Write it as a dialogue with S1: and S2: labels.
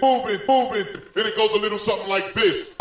S1: Moving, moving. Then it goes a little something like this.